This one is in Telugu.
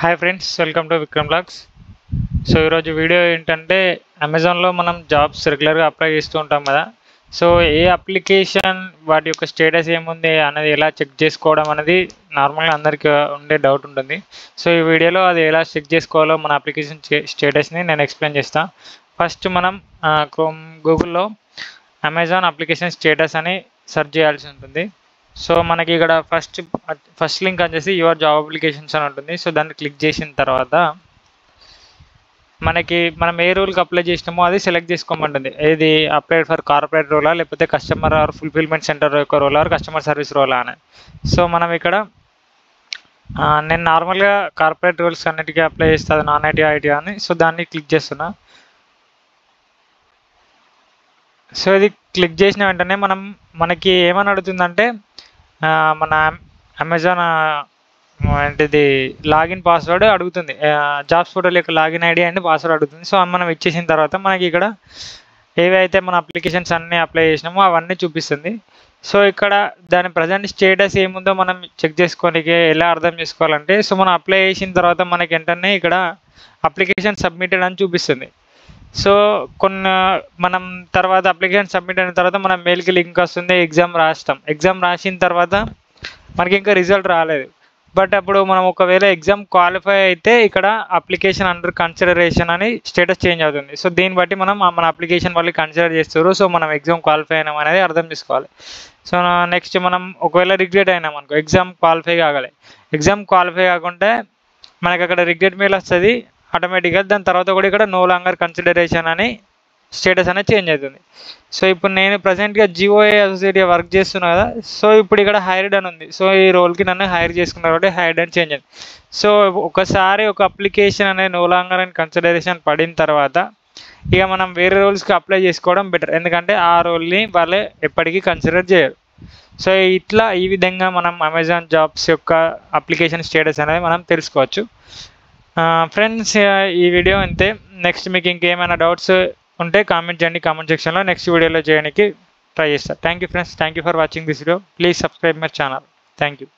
Hi friends welcome to Vikram blogs so ఈరోజు వీడియో ఏంటంటే అమెజాన్లో మనం జాబ్స్ రెగ్యులర్గా అప్లై చేస్తూ ఉంటాం కదా. సో ఏ అప్లికేషన్ వాటి యొక్క స్టేటస్ ఏముంది అనేది ఎలా చెక్ చేసుకోవడం అనేది నార్మల్గా అందరికీ ఉండే డౌట్ ఉంటుంది. సో ఈ వీడియోలో అది ఎలా చెక్ చేసుకోవాలో మన అప్లికేషన్ స్టేటస్ని నేను ఎక్స్ప్లెయిన్ చేస్తాను ఫస్ట్ మనం క్రోమ్ గూగుల్లో అమెజాన్ అప్లికేషన్ స్టేటస్ అని సెర్చ్ చేయాల్సి ఉంటుంది. సో మనకి ఇక్కడ ఫస్ట్ ఫస్ట్ లింక్ వచ్చేసి యువర్ జాబ్ అప్లికేషన్స్ అని ఉంటుంది. సో దాన్ని క్లిక్ చేసిన తర్వాత మనకి మనం ఏ రూల్కి అప్లై చేసినామో అది సెలెక్ట్ చేసుకోమంటుంది. ఏది అప్లై ఫర్ కార్పొరేట్ రోలా లేకపోతే కస్టమర్ ఆర్ ఫుల్ఫిల్మెంట్ సెంటర్ యొక్క రోల్ ఆర్ కస్టమర్ సర్వీస్ రోలా అని. సో మనం ఇక్కడ నేను నార్మల్గా కార్పొరేట్ రోల్స్ అన్నిటికీ అప్లై చేస్తాను నాన్ ఐటీ ఐటీ అని. సో దాన్ని క్లిక్ చేస్తున్నా. సో ఇది క్లిక్ చేసిన వెంటనే మనం మనకి ఏమని అడుగుతుందంటే మన అమెజాన్ ఏంటిది లాగిన్ పాస్వర్డ్ అడుగుతుంది. జాబ్స్ పోర్టల్ యొక్క లాగిన్ ఐడి అండ్ పాస్వర్డ్ అడుగుతుంది. సో మనం ఇచ్చేసిన తర్వాత మనకి ఇక్కడ ఏవైతే మన అప్లికేషన్స్ అన్నీ అప్లై చేసినామో అవన్నీ చూపిస్తుంది. సో ఇక్కడ దాని ప్రజెంట్ స్టేటస్ ఏముందో మనం చెక్ చేసుకోనికి ఎలా అర్థం చేసుకోవాలంటే సో మనం అప్లై చేసిన తర్వాత మనకి వెంటనే ఇక్కడ అప్లికేషన్ సబ్మిటెడ్ అని చూపిస్తుంది. సో కొన్ని మనం తర్వాత అప్లికేషన్ సబ్మిట్ అయిన తర్వాత మన మెయిల్కి లింక్ వస్తుంది ఎగ్జామ్ రాస్తాం. ఎగ్జామ్ రాసిన తర్వాత మనకి ఇంకా రిజల్ట్ రాలేదు. బట్ అప్పుడు మనం ఒకవేళ ఎగ్జామ్ క్వాలిఫై అయితే ఇక్కడ అప్లికేషన్ అండర్ కన్సిడరేషన్ అని స్టేటస్ చేంజ్ అవుతుంది. సో దీన్ని బట్టి మనం మన అప్లికేషన్ వాళ్ళు కన్సిడర్ చేస్తారు. సో మనం ఎగ్జామ్ క్వాలిఫై అయినాం అనేది అర్థం చేసుకోవాలి. సో నెక్స్ట్ మనం ఒకవేళ రిగ్రెట్ అయినాం అనుకో ఎగ్జామ్ క్వాలిఫై కాగలే. ఎగ్జామ్ క్వాలిఫై కాకుంటే మనకి అక్కడ రిగ్రెట్ మెయిల్ వస్తుంది. ఆటోమేటిక్గా దాని తర్వాత కూడా ఇక్కడ నో లాంగర్ కన్సిడరేషన్ అని స్టేటస్ అనేది చేంజ్ అవుతుంది. సో ఇప్పుడు నేను ప్రజెంట్గా జిఓఏ అసోసియేట్గా వర్క్ చేస్తున్నా కదా సో ఇప్పుడు ఇక్కడ హైర్డ్ అని ఉంది. సో ఈ రోల్కి నన్ను హైర్ చేసుకున్నారు కాబట్టి హైర్డ్ అని చేంజ్ అయింది. సో ఒకసారి ఒక అప్లికేషన్ అనేది నో లాంగర్ అని కన్సిడరేషన్ పడిన తర్వాత ఇక మనం వేరే రోల్స్కి అప్లై చేసుకోవడం బెటర్ ఎందుకంటే ఆ రోల్ని వాళ్ళే ఎప్పటికీ కన్సిడర్ చేయరు. సో ఇట్లా ఈ విధంగా మనం అమెజాన్ జాబ్స్ యొక్క అప్లికేషన్ స్టేటస్ అనేది మనం తెలుసుకోవచ్చు. ఫ్రెండ్స్ ఈ వీడియో అంతే. నెక్స్ట్ మీకు ఇంకేమైనా డౌట్స్ ఉంటే కామెంట్ చేయండి కామెంట్ సెక్షన్లో నెక్స్ట్ వీడియోలో చేయడానికి ట్రై చేస్తాను thank you friends thank you for watching this video please subscribe my channel thank you